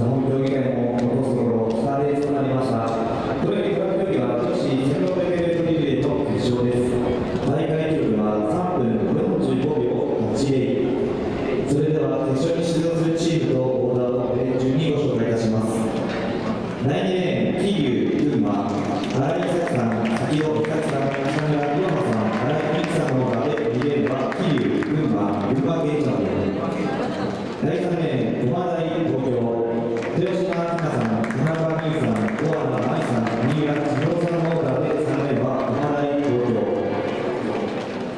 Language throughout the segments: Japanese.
日本競技会となりました。トラック競技は女子 1600m リレーの決勝です。大会記録は3分45秒80それでは決勝に出場するチームとオーダーをにご紹介いたします。第2レーン桐生群馬荒井咲さん先ほ美咲さん中村さん荒井美樹さんので2レーンは桐生群馬群馬現場第3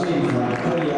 这还可以啊。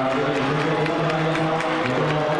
Hare Krishna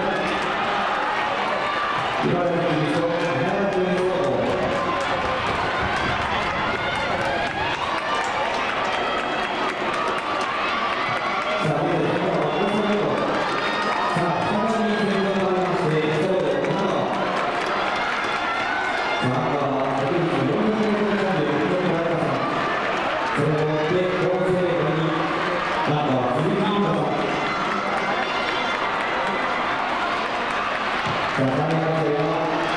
さあ、3年生は、